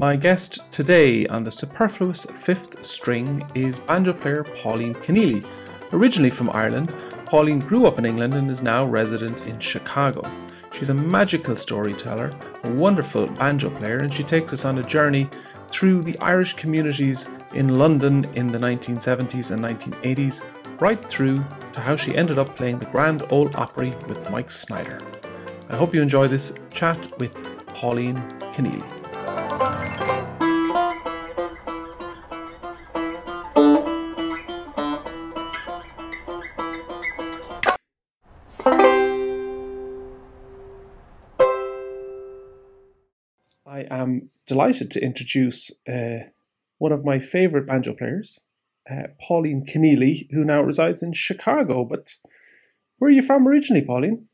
My guest today on the superfluous fifth string is banjo player Pauline Conneely. Originally from Ireland, Pauline grew up in England and is now resident in Chicago. She's a magical storyteller, a wonderful banjo player, and she takes us on a journey through the Irish communities in London in the 1970s and 1980s, right through to how she ended up playing the Grand Ole Opry with Mike Snider. I hope you enjoy this chat with Pauline Conneely. Delighted to introduce uh, one of my favourite banjo players, uh, Pauline Conneely, who now resides in Chicago. But where are you from originally, Pauline?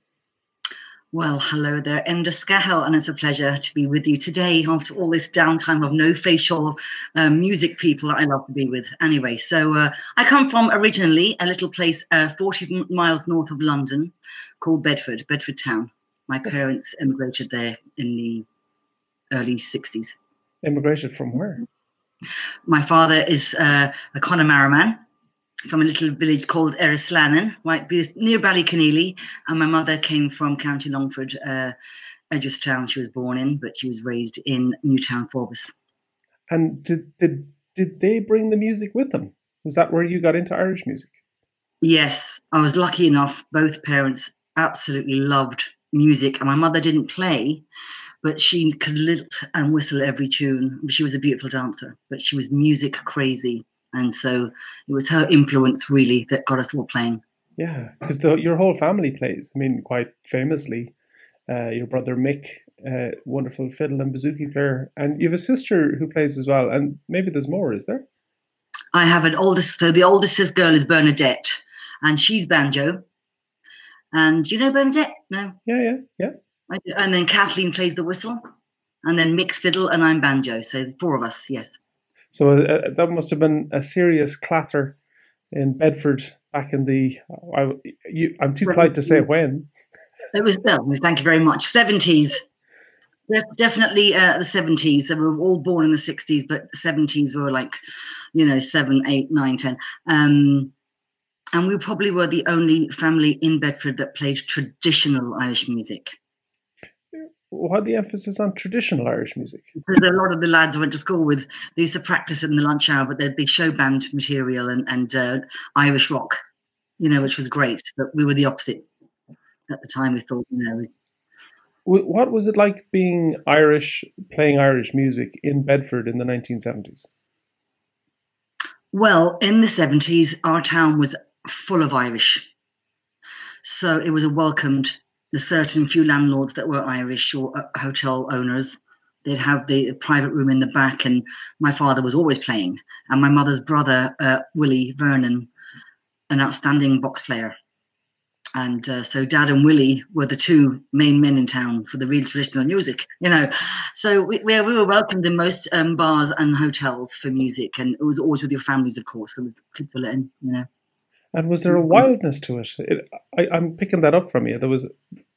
Well, hello there, Enda and it's a pleasure to be with you today after all this downtime of no facial um, music people that I love to be with. Anyway, so uh, I come from originally a little place uh, 40 miles north of London called Bedford, Bedford Town. My parents immigrated there in the early 60s. Immigrated from where? My father is uh, a Connemara man from a little village called Errislannan, right near Ballyconneely, and my mother came from County Longford, uh, Edgeworthstown. She was born in, but she was raised in Newtown, Forbes. And did, did did they bring the music with them? Was that where you got into Irish music? Yes, I was lucky enough. Both parents absolutely loved music, and my mother didn't play, but she could lilt and whistle every tune. She was a beautiful dancer, but she was music crazy. And so it was her influence really that got us all playing. Yeah, because your whole family plays. I mean, quite famously, uh, your brother Mick, uh, wonderful fiddle and bouzouki player, and you have a sister who plays as well. And maybe there's more, is there? I have an oldest. So the oldest girl is Bernadette, and she's banjo. And do you know Bernadette? No. Yeah, yeah, yeah. And then Kathleen plays the whistle, and then Mick's fiddle, and I'm banjo. So four of us, yes. So uh, that must have been a serious clatter in Bedford back in the. I, am too polite to say when. It was no, thank you very much. Seventies, definitely uh, the seventies. They were all born in the sixties, but the seventies were like, you know, seven, eight, nine, ten. Um, and we probably were the only family in Bedford that played traditional Irish music why the emphasis on traditional Irish music? Because a lot of the lads I went to school with, they used to practice in the lunch hour, but there'd be show band material and, and uh, Irish rock, you know, which was great. But we were the opposite at the time. We thought, you know. What was it like being Irish, playing Irish music in Bedford in the 1970s? Well, in the 70s, our town was full of Irish. So it was a welcomed the certain few landlords that were Irish or uh, hotel owners. They'd have the private room in the back, and my father was always playing. And my mother's brother, uh, Willie Vernon, an outstanding box player. And uh, so Dad and Willie were the two main men in town for the real traditional music, you know. So we, we, we were welcomed in most um, bars and hotels for music, and it was always with your families, of course. There was were letting, you know. And was there a wildness to it? it I, I'm picking that up from you. There was,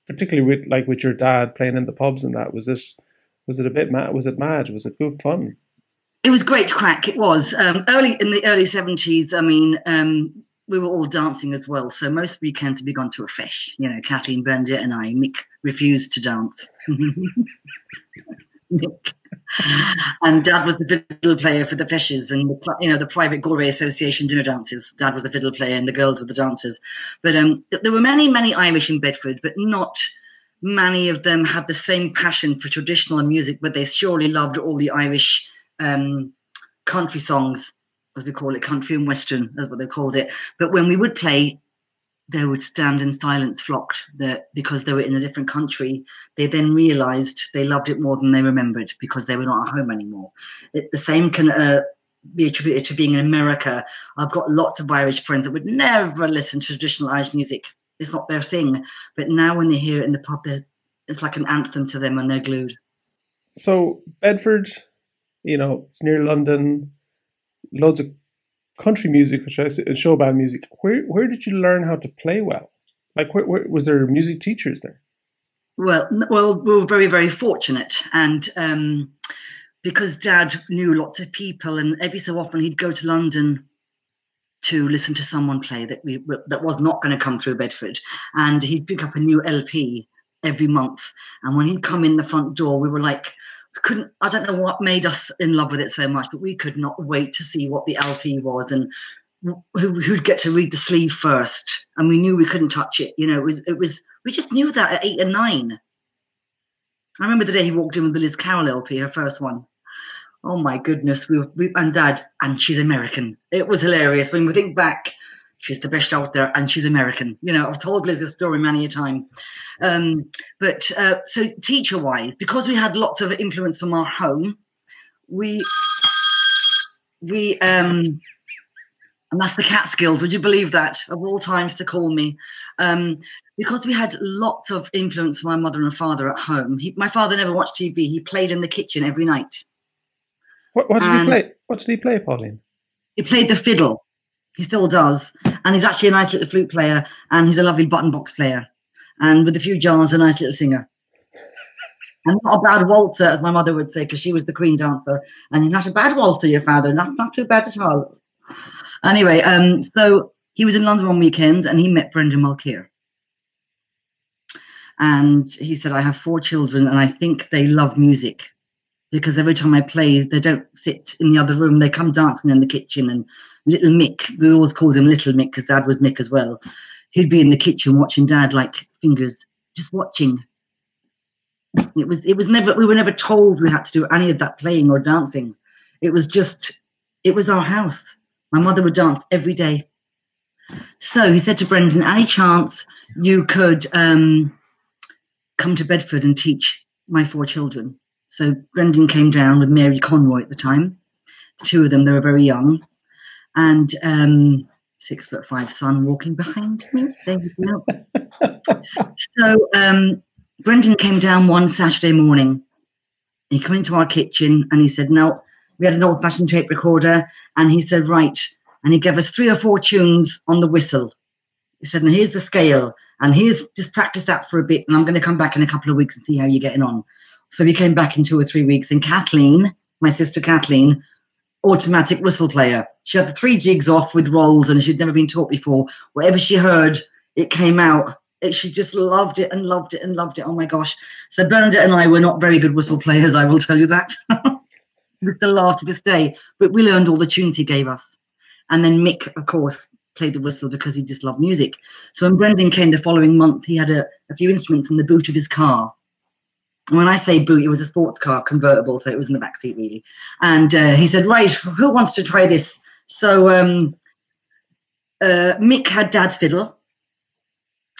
particularly with like with your dad playing in the pubs and that. Was this, was it a bit mad? Was it mad? Was it good fun? It was great crack. It was um, early in the early seventies. I mean, um, we were all dancing as well. So most weekends we gone to a fish. You know, Kathleen Bernadette and I. Mick refused to dance. Mick and Dad was the fiddle player for the fishes and the, you know the private Galway Association dinner dances. Dad was the fiddle player and the girls were the dancers. But um, there were many, many Irish in Bedford, but not many of them had the same passion for traditional music. But they surely loved all the Irish um, country songs, as we call it, country and western, as what they called it. But when we would play, they would stand in silence, flocked that because they were in a different country. They then realized they loved it more than they remembered because they were not at home anymore. It, the same can uh, be attributed to being in America. I've got lots of Irish friends that would never listen to traditional Irish music. It's not their thing. But now when they hear it in the pub, it's like an anthem to them and they're glued. So Bedford, you know, it's near London. Loads of country music, which I and show band music. Where where did you learn how to play well? Like, where, where was there music teachers there? Well, well, we were very very fortunate, and um, because Dad knew lots of people, and every so often he'd go to London to listen to someone play that we that was not going to come through Bedford, and he'd pick up a new LP every month. And when he'd come in the front door, we were like, couldn't I don't know what made us in love with it so much, but we could not wait to see what the LP was and who who'd get to read the sleeve first. And we knew we couldn't touch it. You know, it was it was we just knew that at eight and nine. I remember the day he walked in with the Liz Carroll LP, her first one. Oh my goodness, we were we, and Dad, and she's American. It was hilarious when we think back. She's the best out there, and she's American. You know, I've told Liz this story many a time. Um, but uh, so teacher-wise, because we had lots of influence from our home, we we um, and that's the Catskills. Would you believe that? Of all times to call me, um, because we had lots of influence from my mother and father at home. He, my father never watched TV. He played in the kitchen every night. What, what did and he play? What did he play, Pauline? He played the fiddle. He still does, and he's actually a nice little flute player, and he's a lovely button box player, and with a few jars, a nice little singer. and not a bad waltzer, as my mother would say, because she was the queen dancer. And he's not a bad waltzer, your father, not not too bad at all. Anyway, um, so he was in London one weekend and he met Brendan Mulkere. And he said, I have four children and I think they love music because every time I play, they don't sit in the other room. They come dancing in the kitchen. And little Mick, we always called him Little Mick because dad was Mick as well. He'd be in the kitchen watching dad like fingers, just watching. It was it was never we were never told we had to do any of that playing or dancing. It was just it was our house. My mother would dance every day. So he said to Brendan, any chance you could um, come to Bedford and teach my four children? So Brendan came down with Mary Conroy at the time. The two of them, they were very young. And um, six foot five son walking behind me. There you go. so um, Brendan came down one Saturday morning. He came into our kitchen and he said, No, we had an old fashioned tape recorder, and he said, Right. And he gave us three or four tunes on the whistle. He said, Now here's the scale, and here's just practice that for a bit, and I'm going to come back in a couple of weeks and see how you're getting on. So we came back in two or three weeks, and Kathleen, my sister Kathleen, automatic whistle player. She had the three jigs off with rolls, and she'd never been taught before. Whatever she heard, it came out. It, she just loved it and loved it and loved it. Oh my gosh. So Bernadette and I were not very good whistle players, I will tell you that. still laugh to this day. But we learned all the tunes he gave us. And then Mick, of course, played the whistle because he just loved music. So when Brendan came the following month, he had a, a few instruments in the boot of his car. When I say boot, it was a sports car convertible, so it was in the back seat really. And uh, he said, "Right, who wants to try this?" So um, uh, Mick had dad's fiddle,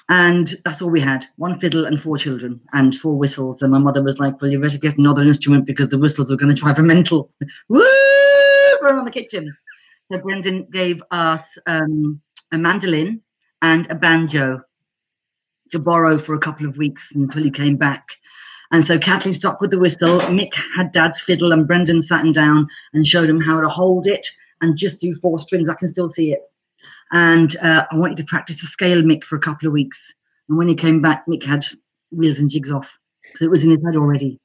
and that's all we had one fiddle and four children and four whistles. And my mother was like, Well, you better get another instrument because the whistles are going to drive her mental. Woo! We're on the kitchen. So Brendan gave us um, a mandolin and a banjo to borrow for a couple of weeks until he came back. And so Kathleen stuck with the whistle. Mick had dad's fiddle, and Brendan sat him down and showed him how to hold it and just do four strings. I can still see it. And uh, I wanted to practice the scale Mick for a couple of weeks. And when he came back, Mick had wheels and jigs off because it was in his head already.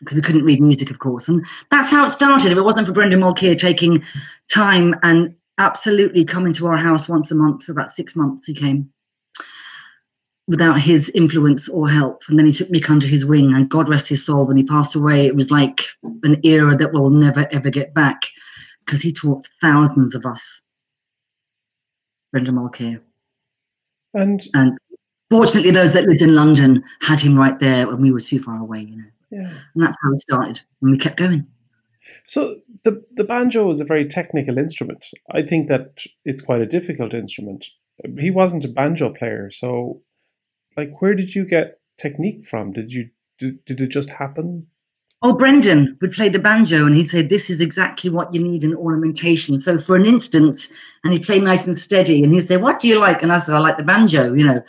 Because we couldn't read music, of course. And that's how it started. If it wasn't for Brendan Mulkere taking time and absolutely coming to our house once a month for about six months, he came without his influence or help. And then he took me under his wing, and God rest his soul. When he passed away, it was like an era that we'll never, ever get back because he taught thousands of us Brendan Mulkere. And and fortunately, those that lived in London had him right there when we were too far away. You know, yeah. and that's how it started, and we kept going. So the the banjo is a very technical instrument. I think that it's quite a difficult instrument. He wasn't a banjo player, so like, where did you get technique from? Did you did, did it just happen? Oh, Brendan would play the banjo and he'd say, This is exactly what you need in ornamentation. So, for an instance, and he'd play nice and steady, and he'd say, What do you like? And I said, I like the banjo, you know.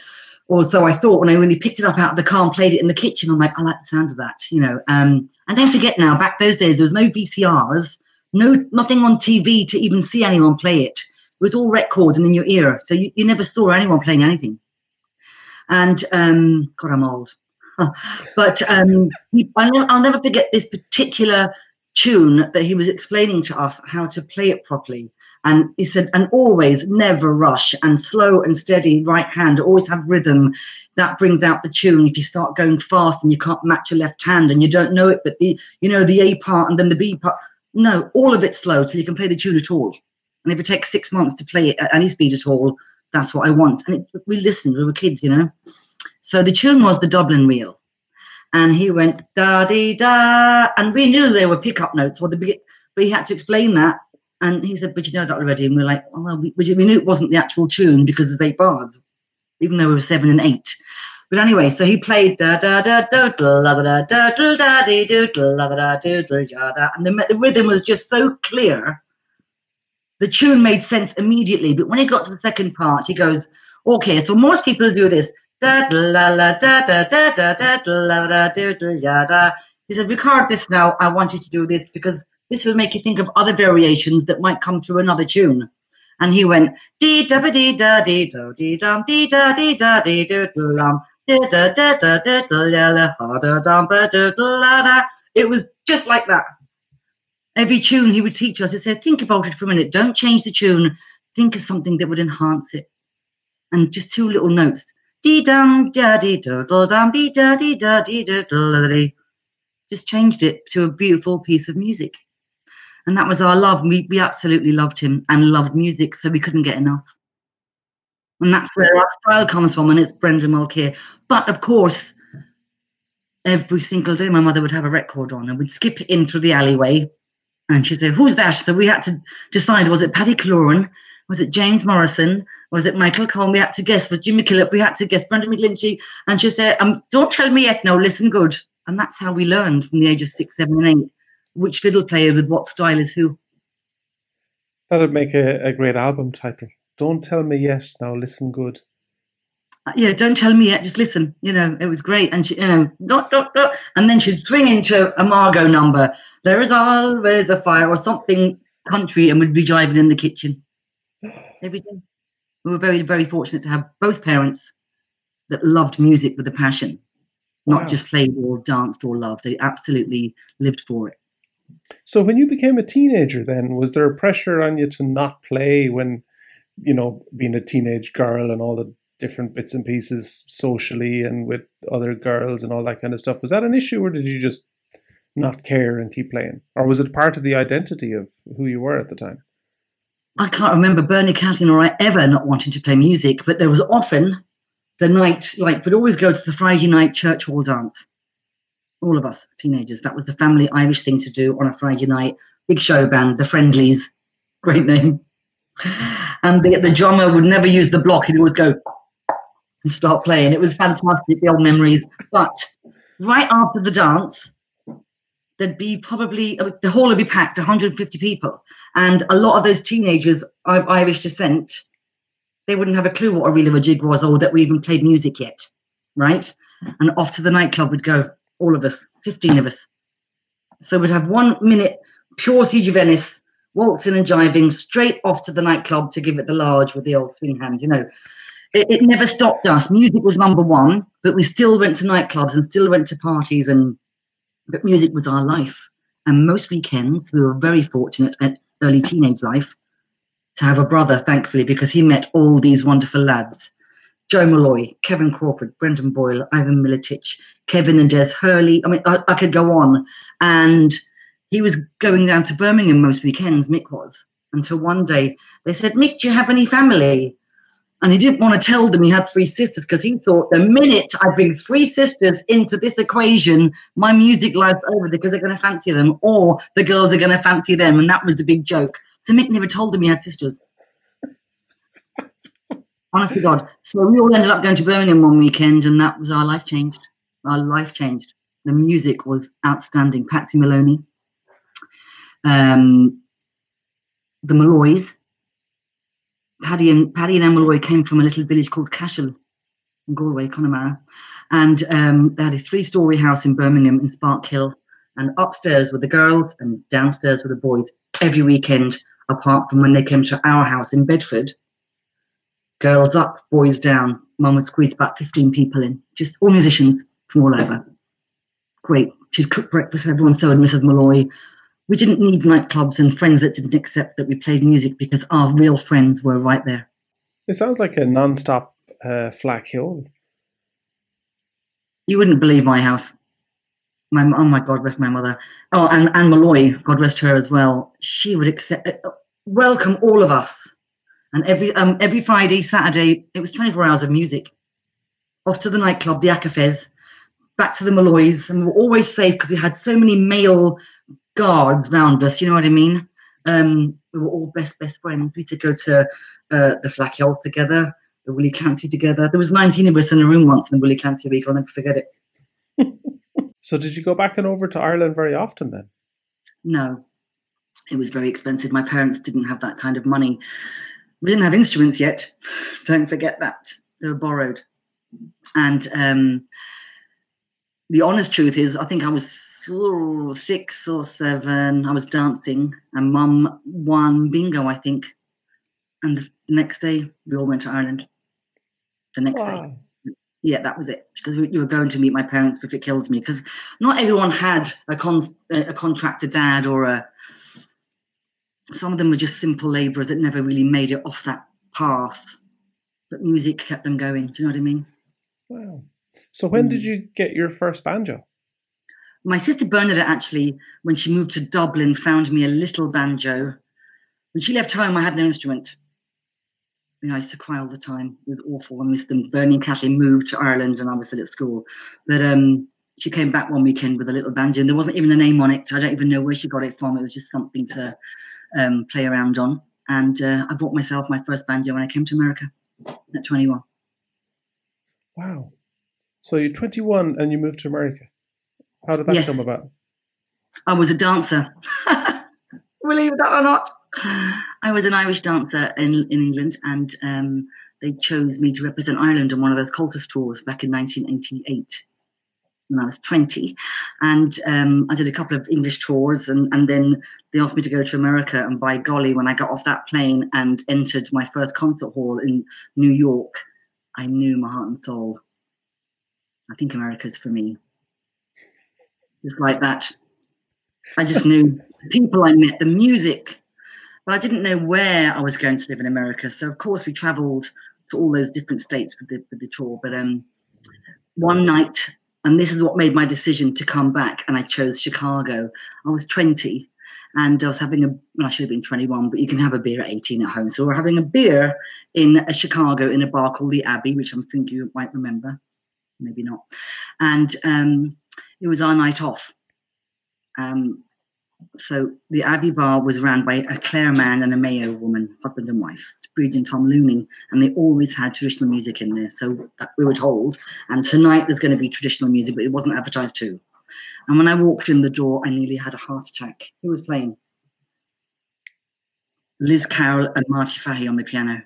Or so I thought when I he picked it up out of the car and played it in the kitchen, I'm like, I like the sound of that, you know. Um, and don't forget now, back those days, there was no VCRs, no nothing on TV to even see anyone play it. It was all records and in your ear. So you, you never saw anyone playing anything. And um, God, I'm old. but um, I'll never forget this particular tune that he was explaining to us how to play it properly. And he said, and always never rush and slow and steady right hand, always have rhythm. That brings out the tune. If you start going fast and you can't match your left hand and you don't know it, but the, you know, the A part and then the B part, no, all of it slow till you can play the tune at all. And if it takes six months to play it at any speed at all, that's what I want. And it, we listened, we were kids, you know. So the tune was the Dublin Reel and he went da dee da, and we knew they were pickup notes. Well, the but he had to explain that, and he said, "But you know that already." And we are like, "Oh well, we, we knew it wasn't the actual tune because there's eight bars, even though we were seven and eight. But anyway, so he played da da da doodle da da da doodle da dee doodle da da doodle da and the, the rhythm was just so clear. The tune made sense immediately, but when he got to the second part, he goes, "Okay, so most people do this." He said, record this now. I want you to do this because this will make you think of other variations that might come through another tune. And he went, dee da dee da dee do dee dum dee da dee da dee do dum da da da da da da da da da da da It was just like that. Every tune he would teach us, he said, think about it for a minute. Don't change the tune. Think of something that would enhance it. And just two little notes dee dum da dee doodle dum dee da dee da dee doodle. Just changed it to a beautiful piece of music. And that was our love. We, we absolutely loved him and loved music, so we couldn't get enough. And that's where our style comes from, and it's Brendan Mulcahy. But of course, every single day my mother would have a record on and we'd skip in through the alleyway. And she said, Who's that? So we had to decide was it Paddy Killoran? was it James Morrison? Was it Michael Coleman? We had to guess. Was Jimmy Killip? We had to guess. Brendan McGlinchey. And she said, um, don't tell me yet now, listen good. And that's how we learned from the age of six, seven, and eight which fiddle player with what style is who. That'd make a, a great album title. Don't tell me yet, now listen good. Yeah, don't tell me yet, just listen. You know, it was great. And she, you know, dot, dot, dot. And then she'd swing into a Margo number. There is always a fire or something country and we'd be driving in the kitchen everything. We were very, very fortunate to have both parents that loved music with a passion, not wow. just played or danced or loved. They absolutely lived for it. So, when you became a teenager, then was there a pressure on you to not play when, you know, being a teenage girl and all the different bits and pieces socially and with other girls and all that kind of stuff? Was that an issue, or did you just not care and keep playing, or was it part of the identity of who you were at the time? I can't remember Bernie Kathleen or I ever not wanting to play music, but there was often the night, like, we'd always go to the Friday night church hall dance. All of us teenagers. That was the family Irish thing to do on a Friday night. Big show band, the Friendlies. Great name. And the, the drummer would never use the block. He'd always go and start playing. It was fantastic, the old memories. But right after the dance, there'd be probably uh, the hall would be packed 150 people and a lot of those teenagers of irish descent they wouldn't have a clue what a reel of a jig was or that we even played music yet right and off to the nightclub we'd go all of us 15 of us so we'd have one minute pure siege of venice waltzing and jiving straight off to the nightclub to give it the large with the old swing hand you know it, it never stopped us music was number one but we still went to nightclubs and still went to parties and but music was our life. And most weekends, we were very fortunate at early teenage life to have a brother, thankfully, because he met all these wonderful lads. Joe Malloy, Kevin Crawford, Brendan Boyle, Ivan Milicic, Kevin and Des Hurley. I mean, I, I could go on. And he was going down to Birmingham most weekends, Mick was. Until one day they said, Mick, do you have any family? And he didn't want to tell them he had three sisters because he thought the minute I bring three sisters into this equation, my music life's over because they're going to fancy them or the girls are going to fancy them. And that was the big joke. So Mick never told them he had sisters. Honestly, God. So we all ended up going to Birmingham one weekend and that was our life changed. Our life changed. The music was outstanding. Patsy Maloney, um, the Malloys, Paddy and Paddy and Emma came from a little village called Cashel in Galway, Connemara. And um, they had a three-story house in Birmingham in Sparkhill. And upstairs were the girls and downstairs were the boys every weekend, apart from when they came to our house in Bedford. Girls up, boys down. Mum would squeeze about 15 people in, just all musicians, from all over. Great. She'd cook breakfast for everyone, so would Mrs. Malloy. We didn't need nightclubs and friends that didn't accept that we played music because our real friends were right there. It sounds like a non-stop uh, Fleadh Cheoil. You wouldn't believe my house. My oh my God, rest my mother. Oh, and Anne Malloy, God rest her as well. She would accept, uh, welcome all of us. And every um, every Friday, Saturday, it was 24 hours of music. Off to the nightclub, the Acafez, back to the Malloys, and we were always safe because we had so many male guards round us. You know what I mean? Um, we were all best best friends. We used to go to uh, the Fleadh Cheoil together, the Willie Clancy together. There was 19 of us in a room once in the Willie Clancy week. I'll never forget it. so, did you go back and over to Ireland very often then? No, it was very expensive. My parents didn't have that kind of money. We didn't have instruments yet. Don't forget that they were borrowed. And um, the honest truth is, I think I was oh, six or seven. I was dancing, and Mum won bingo, I think. And the next day, we all went to Ireland. The next wow. day, yeah, that was it. Because we, we, were going to meet my parents if it kills me. Because not everyone had a con a contractor dad or a. Some of them were just simple labourers that never really made it off that path. But music kept them going. Do you know what I mean? Wow. So when mm. did you get your first banjo? My sister Bernadette actually, when she moved to Dublin, found me a little banjo. When she left home, I had no instrument. You know, I used to cry all the time. It was awful. I missed them. Bernie and Kathleen moved to Ireland and I was still at school. But um, she came back one weekend with a little banjo and there wasn't even a name on it. I don't even know where she got it from. It was just something to um, play around on. And uh, I bought myself my first banjo when I came to America at 21. Wow. So you're 21 and you moved to America. How did that yes. come about? I was a dancer. Believe that or not. I was an Irish dancer in, in England, and um, they chose me to represent Ireland on one of those Comhaltas tours back in 1988 when I was 20. And um, I did a couple of English tours, and, and then they asked me to go to America. And by golly, when I got off that plane and entered my first concert hall in New York, I knew my heart and soul I think America's for me. Just like that. I just knew the people I met, the music, but I didn't know where I was going to live in America. So of course we travelled to all those different states with the, with the tour. But um, one night, and this is what made my decision to come back, and I chose Chicago. I was 20 and I was having a, well, I should have been 21, but you can have a beer at 18 at home. So we're having a beer in a Chicago in a bar called the Abbey, which I'm thinking you might remember maybe not. And um, it was our night off. Um, so the Abbey Bar was run by a Clare man and a Mayo woman, husband and wife, Bridget and Tom Looney, and they always had traditional music in there. So we were told, and tonight there's going to be traditional music, but it wasn't advertised too. And when I walked in the door, I nearly had a heart attack. Who was playing? Liz Carroll and Marty Fahey on the piano.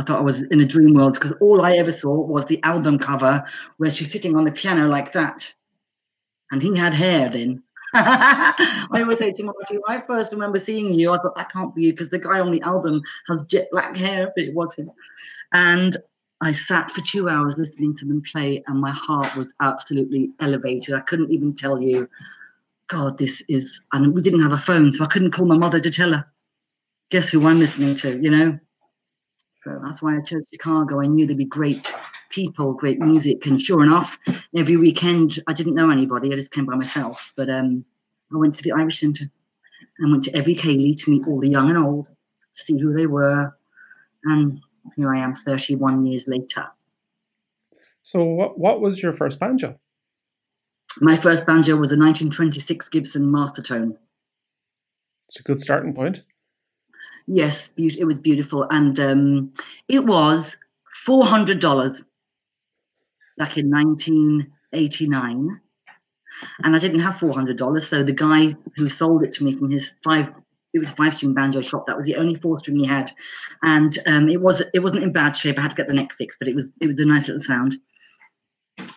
I thought I was in a dream world because all I ever saw was the album cover where she's sitting on the piano like that. And he had hair then. I always say to Marty, when I first remember seeing you, I thought that can't be you because the guy on the album has jet black hair, but it was him. And I sat for two hours listening to them play, and my heart was absolutely elevated. I couldn't even tell you, God, this is, and we didn't have a phone, so I couldn't call my mother to tell her. Guess who I'm listening to, you know? So that's why I chose Chicago. I knew there'd be great people, great music. And sure enough, every weekend, I didn't know anybody. I just came by myself. But um, I went to the Irish Centre and went to every ceilidh to meet all the young and old, to see who they were. And here I am 31 years later. So, what, what was your first banjo? My first banjo was a 1926 Gibson Mastertone. It's a good starting point. Yes, it was beautiful, and um, it was four hundred dollars back in nineteen eighty nine, and I didn't have four hundred dollars. So the guy who sold it to me from his five it was a five string banjo shop. That was the only four string he had, and um, it was it wasn't in bad shape. I had to get the neck fixed, but it was it was a nice little sound.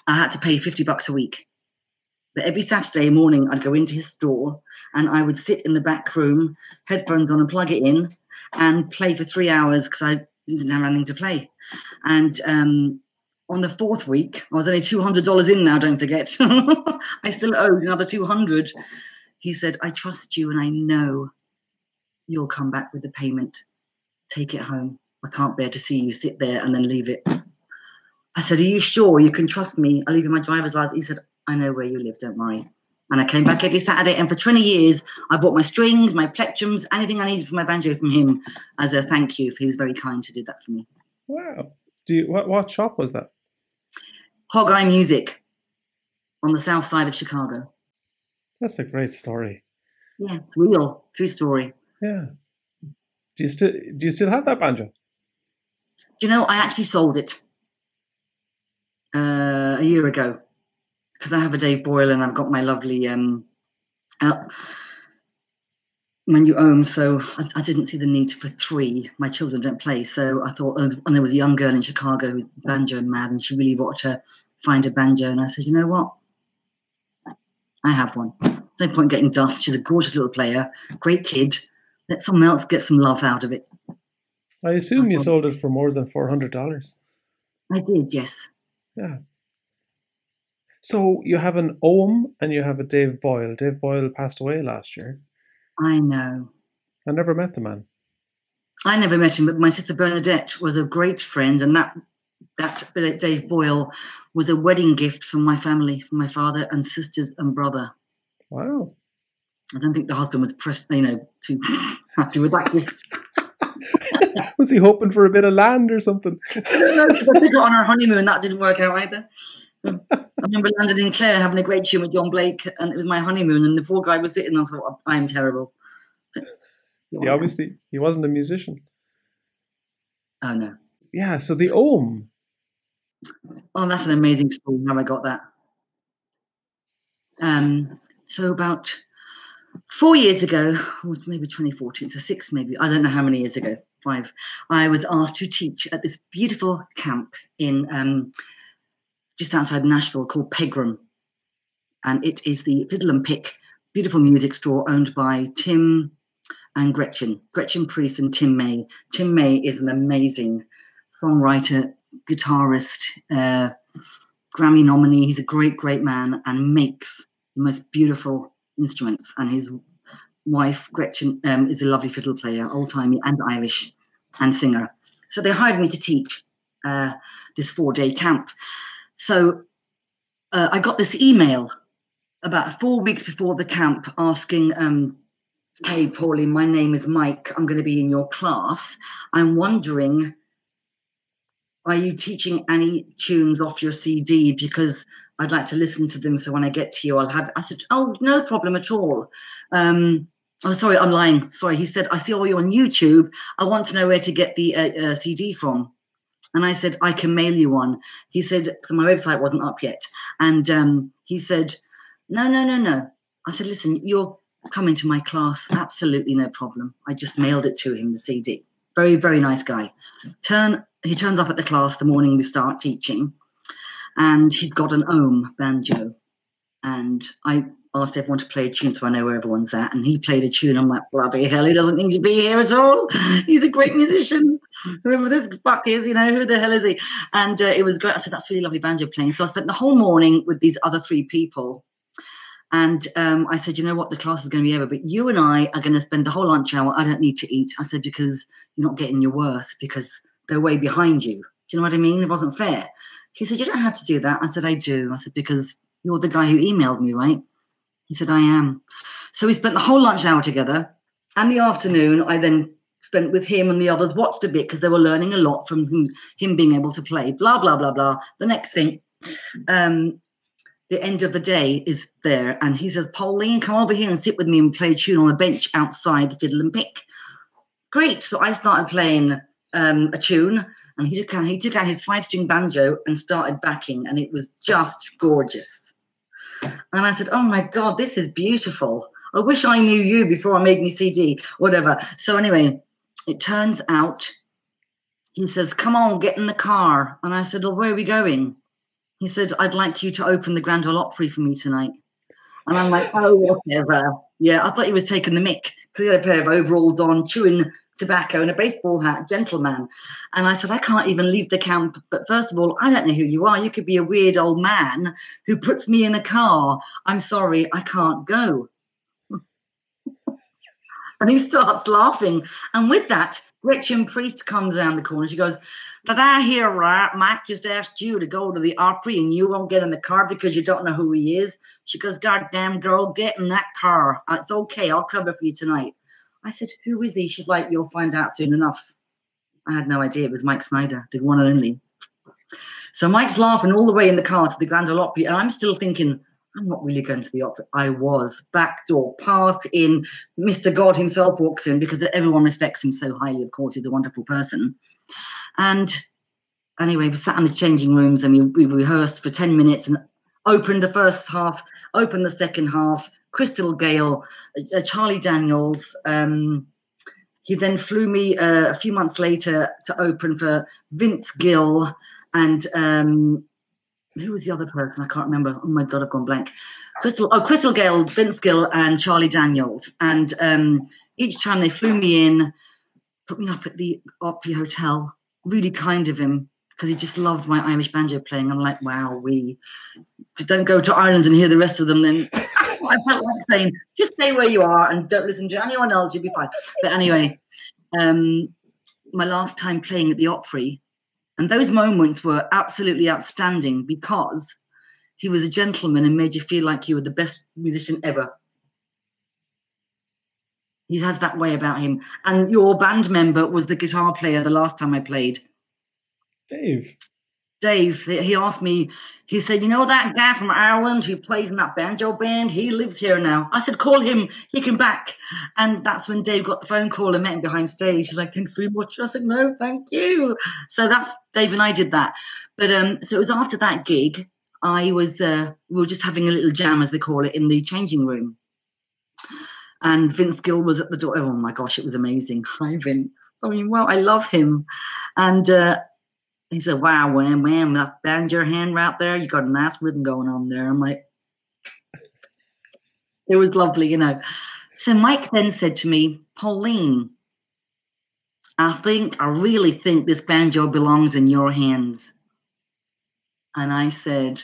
I had to pay fifty bucks a week. But every Saturday morning, I'd go into his store and I would sit in the back room, headphones on, and plug it in and play for three hours because I didn't have anything to play. And um, on the fourth week, I was only two hundred dollars in now. Don't forget, I still owed another two hundred. He said, "I trust you, and I know you'll come back with the payment. Take it home. I can't bear to see you sit there and then leave it." I said, "Are you sure you can trust me? I'll leave you my driver's license." He said, "I know where you live. Don't worry." And I came back every Saturday, and for 20 years, I bought my strings, my plectrums, anything I needed for my banjo from him as a thank you. He was very kind to do that for me. Wow. Do you, what, what shop was that? Hog Eye Music on the south side of Chicago. That's a great story. Yeah, it's real, true story. Yeah. Do you still do you still have that banjo? Do you know I actually sold it uh, a year ago because I have a Dave Boyle and I've got my lovely um, uh, menu ohm. So I, I, didn't see the need for three. My children don't play, so I thought, uh, and there was a young girl in Chicago who's banjo mad, and she really wanted to find a banjo. And I said, you know what? I have one. No point getting dust. She's a gorgeous little player, great kid. Let someone else get some love out of it. I assume you sold it for more than four hundred dollars. I did, yes. Yeah. So you have an Ohm and you have a Dave Boyle. Dave Boyle passed away last year. I know. I never met the man. I never met him, but my sister Bernadette was a great friend, and that that Dave Boyle was a wedding gift from my family, from my father and sisters and brother. Wow. I don't think the husband was pressed, you know, too happy with that gift. was he hoping for a bit of land or something? I don't know, we got on our honeymoon, that didn't work out either. I remember landing in Clare having a great tune with John Blake, and it was my honeymoon, and the poor guy was sitting. I thought, I'm terrible. he obviously he wasn't a musician. Oh no. Yeah. So the Ohm. Oh, that's an amazing story. How I got that. Um. So about four years ago, or maybe 2014, so six maybe. I don't know how many years ago. Five. I was asked to teach at this beautiful camp in. Um, just outside Nashville called Pegram. And it is the Fiddle and Pick beautiful music store owned by Tim and Gretchen, Gretchen Priest and Tim May. Tim May is an amazing songwriter, guitarist, uh, Grammy nominee. He's a great, great man and makes the most beautiful instruments. And his wife, Gretchen, um, is a lovely fiddle player, old timey and Irish, and singer. So they hired me to teach uh, this four day camp. So uh, I got this email about four weeks before the camp asking, um, Hey, Pauline, my name is Mike. I'm going to be in your class. I'm wondering, are you teaching any tunes off your CD? Because I'd like to listen to them. So when I get to you, I'll have. I said, Oh, no problem at all. Um, oh, sorry, I'm lying. Sorry. He said, I see all you on YouTube. I want to know where to get the uh, uh, CD from. And I said, I can mail you one. He said, so my website wasn't up yet. And um, he said, no, no, no, no. I said, listen, you're coming to my class. Absolutely no problem. I just mailed it to him, the CD. Very, very nice guy. Turn, he turns up at the class the morning we start teaching, and he's got an ohm banjo. And I asked everyone to play a tune so I know where everyone's at. And he played a tune. I'm like, bloody hell, he doesn't need to be here at all. He's a great musician. Whoever this fuck is, you know, who the hell is he? And uh, it was great. I said, that's really lovely banjo playing. So I spent the whole morning with these other three people. And um, I said, you know what, the class is going to be over, but you and I are going to spend the whole lunch hour. I don't need to eat. I said, because you're not getting your worth because they're way behind you. Do you know what I mean? It wasn't fair. He said, you don't have to do that. I said, I do. I said, because you're the guy who emailed me, right? He said, I am. So we spent the whole lunch hour together. And the afternoon, I then spent with him and the others, watched a bit because they were learning a lot from him, him being able to play, blah, blah, blah, blah. The next thing, um, the end of the day is there. And he says, Pauline, come over here and sit with me and play a tune on the bench outside the fiddle and pick. Great. So I started playing um, a tune and he took, out, he took out his five string banjo and started backing, and it was just gorgeous. And I said, Oh my God, this is beautiful. I wish I knew you before I made me CD, whatever. So, anyway, it turns out he says, Come on, get in the car. And I said, Well, where are we going? He said, I'd like you to open the Grand Ole Opry for me tonight. And I'm like, Oh, whatever. Uh, yeah, I thought he was taking the mic because he had a pair of overalls on, chewing tobacco and a baseball hat, gentleman. And I said, I can't even leave the camp. But first of all, I don't know who you are. You could be a weird old man who puts me in a car. I'm sorry, I can't go. And he starts laughing. And with that, Gretchen Priest comes down the corner. She goes, Did I hear right? Mike just asked you to go to the Opry and you won't get in the car because you don't know who he is. She goes, God damn girl, get in that car. Uh, it's okay. I'll cover for you tonight. I said, Who is he? She's like, You'll find out soon enough. I had no idea it was Mike Snider, the one and only. So Mike's laughing all the way in the car to the Grand Ole Opry, and I'm still thinking, I'm not really going to the Opry. I was. Back door, passed in. Mr. God himself walks in because everyone respects him so highly. Of course, he's a wonderful person. And anyway, we sat in the changing rooms and we, we rehearsed for 10 minutes and opened the first half, opened the second half. Crystal Gayle, uh, Charlie Daniels. Um, he then flew me uh, a few months later to open for Vince Gill and um, who was the other person? I can't remember. Oh my god, I've gone blank. Crystal, oh, Crystal Gayle, Vince Gill, and Charlie Daniels. And um, each time they flew me in, put me up at the Opry Hotel. Really kind of him because he just loved my Irish banjo playing. I'm like, wow, we don't go to Ireland and hear the rest of them. Then I felt like saying, just stay where you are and don't listen to anyone else. You'll be fine. But anyway, um, my last time playing at the Opry, and those moments were absolutely outstanding because he was a gentleman and made you feel like you were the best musician ever. He has that way about him. And your band member was the guitar player the last time I played. Dave. Dave, he asked me, he said, You know that guy from Ireland who plays in that banjo band? He lives here now. I said, Call him, he can back. And that's when Dave got the phone call and met him behind stage. He's like, Thanks very much. I said, No, thank you. So that's Dave and I did that. But um, so it was after that gig, I was, uh, we were just having a little jam, as they call it, in the changing room. And Vince Gill was at the door. Oh my gosh, it was amazing. Hi, Vince. I mean, well, I love him. And, uh, he said, Wow, wham, wham, that band your hand right there. You got a nice rhythm going on there. I'm like, It was lovely, you know. So Mike then said to me, Pauline, I think, I really think this banjo belongs in your hands. And I said,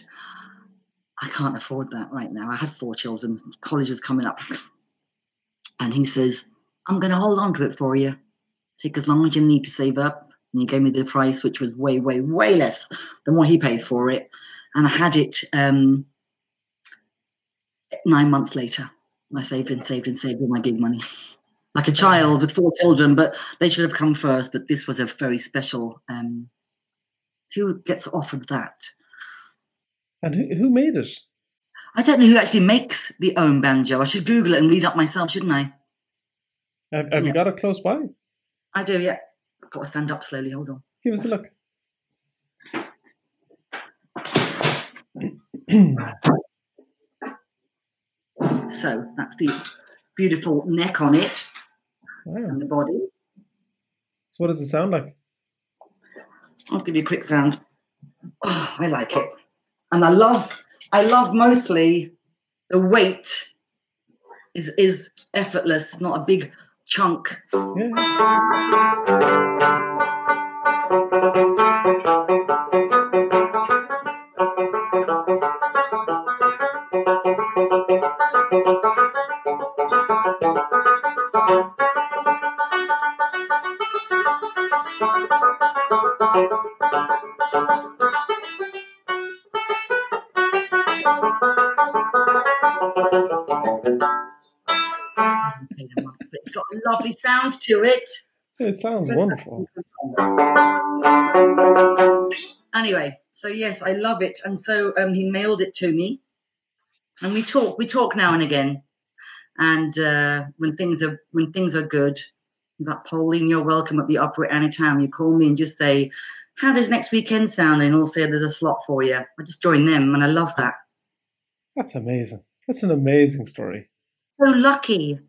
I can't afford that right now. I have four children, college is coming up. And he says, I'm going to hold on to it for you. Take as long as you need to save up and he gave me the price, which was way, way, way less than what he paid for it. And I had it um, nine months later. I saved and saved and saved all my gig money, like a child with four children. But they should have come first. But this was a very special. Um, who gets offered that? And who, who made it? I don't know who actually makes the Ohm banjo. I should Google it and read up myself, shouldn't I? Have, have yeah. you got it close by? I do, yeah. I've got to stand up slowly. Hold on. Give us a look. so that's the beautiful neck on it wow. and the body. So, what does it sound like? I'll give you a quick sound. Oh, I like it, and I love. I love mostly the weight is is effortless, not a big chunk. Yeah. To it. It sounds wonderful. Anyway, so yes, I love it, and so um, he mailed it to me, and we talk. We talk now and again, and uh, when things are when things are good, that Pauline, you're welcome at the Opry anytime. You call me and just say, "How does next weekend sound?" And I'll say, "There's a slot for you." I just join them, and I love that. That's amazing. That's an amazing story. So lucky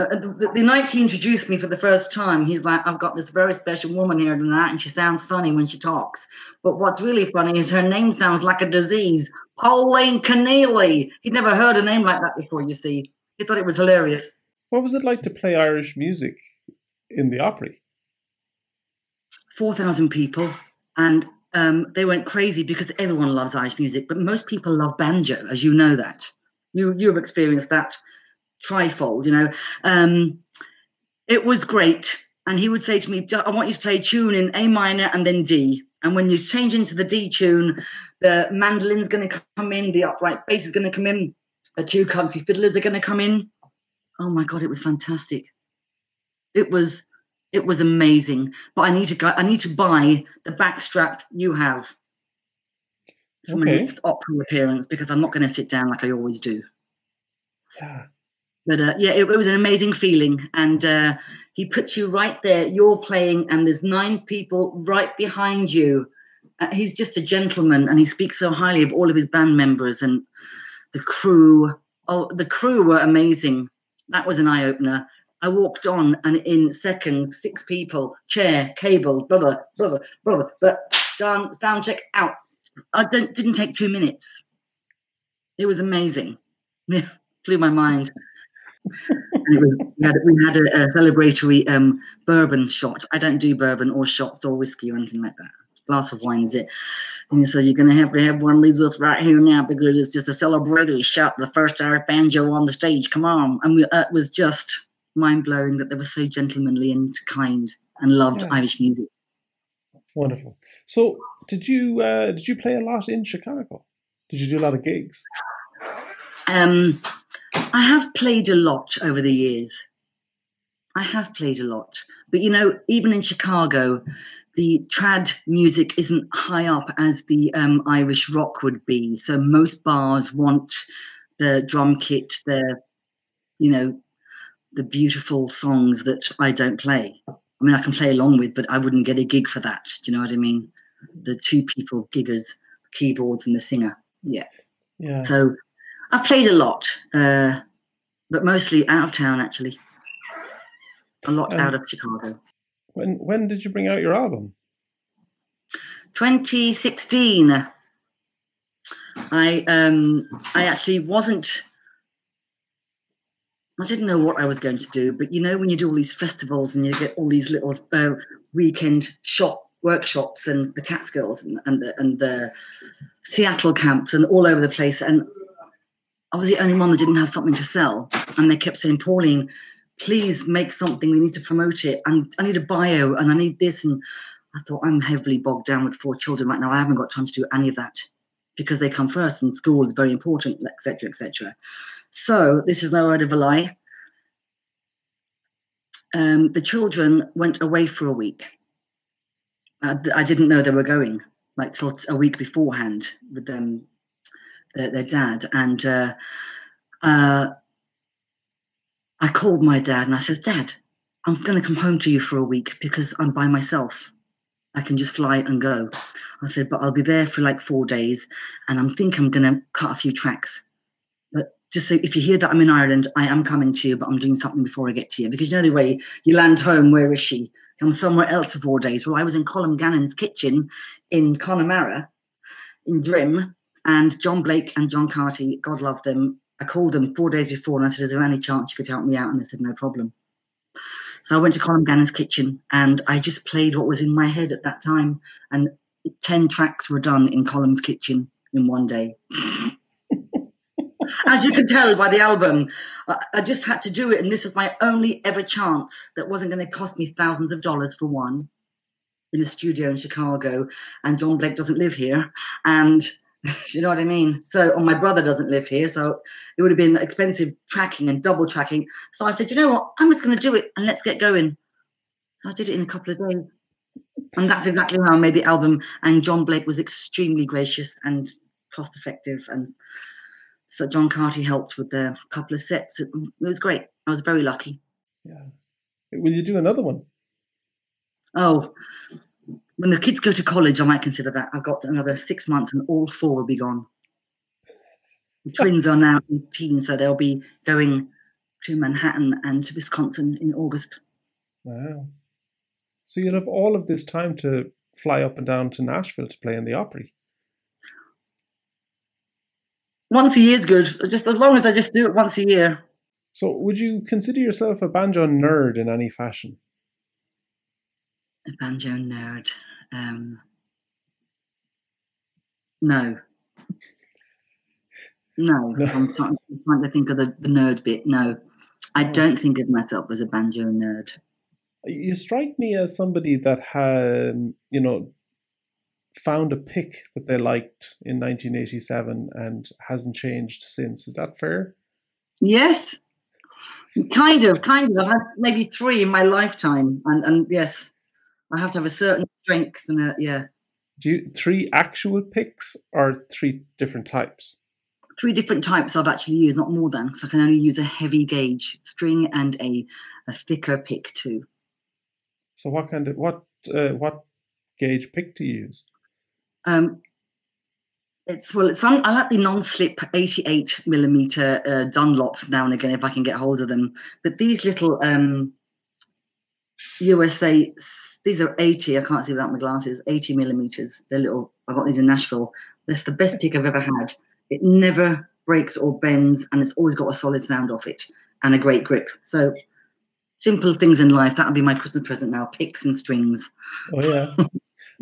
uh, the, the night he introduced me for the first time, he's like, I've got this very special woman here tonight, and she sounds funny when she talks. But what's really funny is her name sounds like a disease Pauline Conneely. He'd never heard a name like that before, you see. He thought it was hilarious. What was it like to play Irish music in the Opry? 4,000 people, and um, they went crazy because everyone loves Irish music, but most people love banjo, as you know that. You, you've experienced that trifold, you know. Um, it was great. And he would say to me, I want you to play a tune in A minor and then D. And when you change into the D tune, the mandolin's going to come in, the upright bass is going to come in, the two country fiddlers are going to come in. Oh my God, it was fantastic. It was it was amazing. But I need to go, I need to buy the backstrap you have from okay. next Opry appearance because I'm not going to sit down like I always do. Yeah. But uh, yeah, it, it, was an amazing feeling, and uh, he puts you right there. You're playing, and there's nine people right behind you. Uh, he's just a gentleman, and he speaks so highly of all of his band members and the crew. Oh, the crew were amazing. That was an eye opener. I walked on, and in seconds, six people, chair, cable, brother, brother, brother, but down, sound check out. I didn't, take two minutes. It was amazing. Yeah, blew my mind. We had, we had a, a celebratory um, bourbon shot. I don't do bourbon or shots or whiskey or anything like that. Glass of wine is it. And he said, You're going to have to have one of these with right here now because it's just a celebratory shot, the first Irish banjo on the stage. Come on. And we, uh, it was just mind blowing that they were so gentlemanly and kind and loved yeah. Irish music. Wonderful. So, did you uh, did you play a lot in Chicago? Did you do a lot of gigs? Um, I have played a lot over the years. I have played a lot, but you know, even in Chicago, the trad music isn't high up as the um, Irish rock would be. So most bars want the drum kit, the you know the beautiful songs that I don't play. I mean, I can play along with, but I wouldn't get a gig for that. Do you know what I mean? The two people giggers, keyboards, and the singer. Yeah. Yeah. So I've played a lot, uh, but mostly out of town, actually. A lot um, out of Chicago. When when did you bring out your album? 2016. I um I actually wasn't I didn't know what I was going to do, but you know, when you do all these festivals and you get all these little uh, weekend shop workshops and the Catskills and, and, the, and the Seattle camps and all over the place, and I was the only one that didn't have something to sell, and they kept saying, "Pauline, please make something. We need to promote it. And I need a bio, and I need this." And I thought, I'm heavily bogged down with four children right now. I haven't got time to do any of that because they come first, and school is very important, etc., etc. So this is no word of a lie. Um, the children went away for a week. Uh, I didn't know they were going, like till a week beforehand with them, their, their dad. And uh, uh, I called my dad and I said, Dad, I'm going to come home to you for a week because I'm by myself. I can just fly and go. I said, but I'll be there for like four days and I'm thinking I'm going to cut a few tracks But just so if you hear that I'm in Ireland, I am coming to you, but I'm doing something before I get to you. Because you know the way you land home, where is she? I'm somewhere else for four days. Well, I was in Colm Gannon's kitchen in Connemara, in Drim, and John Blake and John Carty, God love them. I called them four days before and I said, Is there any chance you could help me out? And they said, No problem. So I went to Colm Gannon's kitchen and I just played what was in my head at that time. And 10 tracks were done in Colm's kitchen in one day. As you can tell by the album, I just had to do it, and this was my only ever chance that wasn't going to cost me thousands of dollars for one in a studio in Chicago. And John Blake doesn't live here, and you know what I mean. So, my brother doesn't live here, so it would have been expensive tracking and double tracking. So I said, you know what, I'm just going to do it, and let's get going. So I did it in a couple of days. And that's exactly how I made the album. And John Blake was extremely gracious and cost effective and so John Carty helped with the couple of sets. It, it was great. I was very lucky. Yeah. Will you do another one? Oh, when the kids go to college, I might consider that. I've got another six months and all four will be gone. The twins are now 18, so they'll be going to Manhattan and to Wisconsin in August. Wow. So you'll have all of this time to fly up and down to Nashville to play in the Opry once a year is good. Just as long as I just do it once a year. So, would you consider yourself a banjo nerd in any fashion? A banjo nerd. Um, no. No, no. I'm, trying, I'm, trying, to think of the, the nerd bit. No, I oh. don't think of myself as a banjo nerd. You strike me as somebody that had, you know, found a pick that they liked in 1987 and hasn't changed since. Is that fair? Yes, kind of, kind of. I've had maybe three in my lifetime, and and yes, I have to have a certain strength and a, yeah. Do you three actual picks or three different types? Three different types I've actually used, not more than, because I can only use a heavy gauge string and a, a thicker pick too. So what kind of what uh, what gauge pick do you use? Um, it's well, it's I like the non-slip 88 millimeter uh, Dunlop now and again if I can get hold of them. But these little um, USA, these are 80. I can't see without my glasses. 80 millimeters. They're little. I got these in Nashville. That's the best pick I've ever had. It never breaks or bends, and it's always got a solid sound off it and a great grip. So simple things in life. That'll be my Christmas present now: picks and strings. Oh yeah.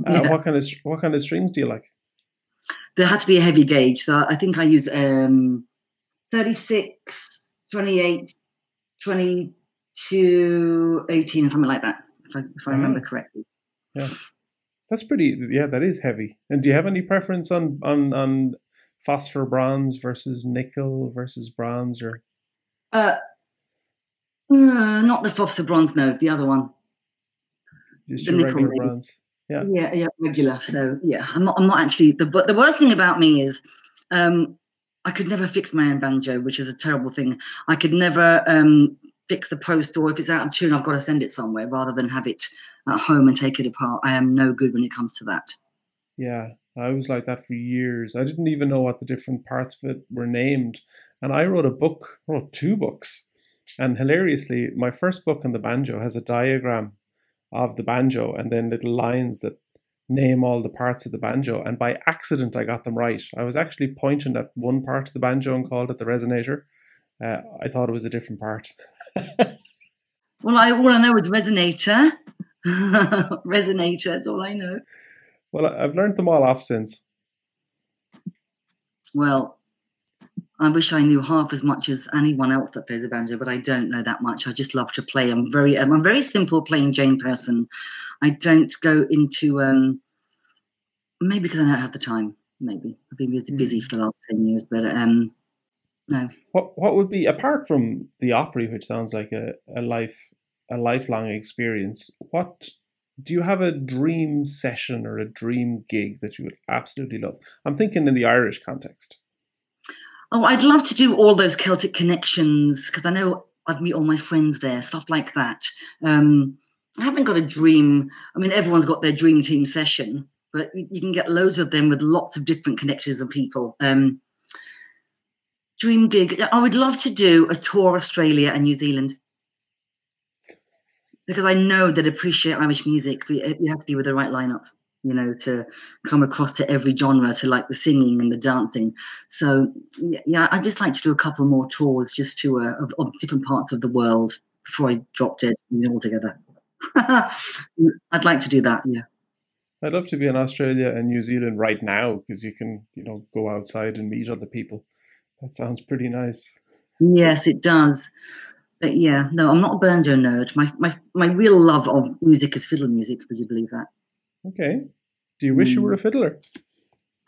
Uh, yeah. What kind of what kind of strings do you like? there had to be a heavy gauge. So I think I use um, 36, 28, 22, 18, or something like that, if I, if I remember correctly. Yeah. That's pretty, yeah, that is heavy. And do you have any preference on, on, on phosphor bronze versus nickel versus bronze or? Uh, uh, not the phosphor bronze, no, the other one. Just the nickel bronze. Yeah. Yeah, yeah, regular. So yeah, I'm not. I'm not actually. The but the worst thing about me is, um, I could never fix my own banjo, which is a terrible thing. I could never um fix the post, or if it's out of tune, I've got to send it somewhere rather than have it at home and take it apart. I am no good when it comes to that. Yeah, I was like that for years. I didn't even know what the different parts of it were named, and I wrote a book, wrote two books, and hilariously, my first book on the banjo has a diagram of the banjo and then little lines that name all the parts of the banjo. And by accident, I got them right. I was actually pointing at one part of the banjo and called it the resonator. Uh, I thought it was a different part. well, I all I know is resonator. resonator. That's all I know. Well, I've learned them all off since. Well, I wish I knew half as much as anyone else that plays a banjo, but I don't know that much. I just love to play. I'm very, I'm a very simple plain Jane person. I don't go into, um, maybe because I don't have the time. Maybe I've been busy hmm. for the last ten years, but um, no. What What would be apart from the Opry, which sounds like a, a life a lifelong experience? What do you have a dream session or a dream gig that you would absolutely love? I'm thinking in the Irish context. Oh, I'd love to do all those Celtic connections because I know I'd meet all my friends there, stuff like that. Um, I haven't got a dream. I mean, everyone's got their dream team session, but you can get loads of them with lots of different connections of people. Um, dream gig. I would love to do a tour Australia and New Zealand because I know that appreciate Irish music. We, we have to be with the right lineup you know, to come across to every genre, to like the singing and the dancing. So yeah, I'd just like to do a couple more tours just to uh, of, of, different parts of the world before I dropped it altogether. I'd like to do that. Yeah. I'd love to be in Australia and New Zealand right now because you can, you know, go outside and meet other people. That sounds pretty nice. Yes, it does. But yeah, no, I'm not a banjo nerd. My my my real love of music is fiddle music. Would you believe that? Okay. Do you wish mm. you were a hmm. fiddler?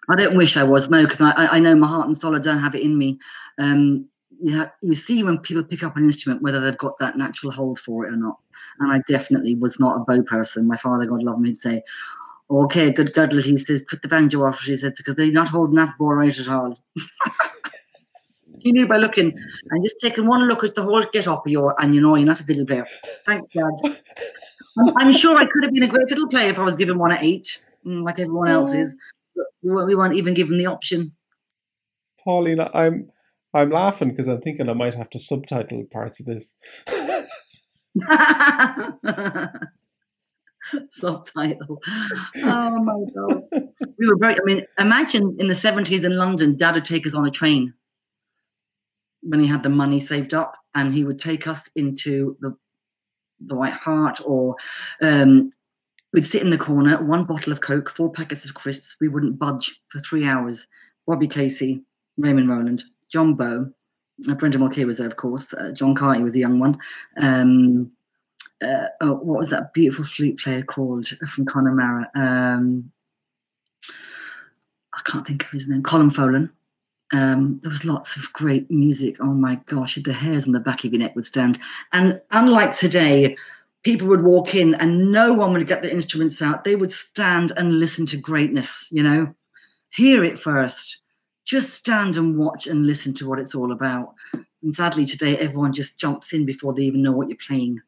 I don't wish I was, no, because I, I know my heart and soul, I don't have it in me. Um, you, you see when people pick up an instrument whether they've got that natural hold for it or not. And I definitely was not a bow person. My father, God love me, would say, okay, good God, he says, put the banjo off, he said, because they're not holding that bow right at all. he knew by looking and just taking one look at the whole get up of you, and you know you're not a fiddle player. Thank God. I'm sure I could have been a great fiddle player if I was given one at eight, mm, like everyone else is. We weren't even given the option. Pauline, I'm I'm laughing because I'm thinking I might have to subtitle parts of this. subtitle. Oh my god. We were very I mean, imagine in the seventies in London, Dad would take us on a train. When he had the money saved up, and he would take us into the the White Hart, or um, we'd sit in the corner, one bottle of Coke, four packets of crisps. We wouldn't budge for three hours. Bobby Casey, Raymond Rowland, John Bowe, uh, Brendan Mulkere was there, of course. Uh, John Carty was the young one. Um, uh, oh, what was that beautiful flute player called from Connemara? Um, I can't think of his name. Colin Folan. Um, there was lots of great music. Oh my gosh, the hairs on the back of your neck would stand. And unlike today, people would walk in and no one would get the instruments out. They would stand and listen to greatness, you know, hear it first. Just stand and watch and listen to what it's all about. And sadly, today, everyone just jumps in before they even know what you're playing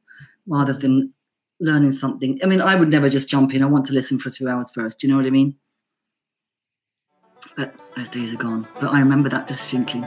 rather than learning something. I mean, I would never just jump in. I want to listen for two hours first. Do you know what I mean? But those days are gone. But I remember that distinctly.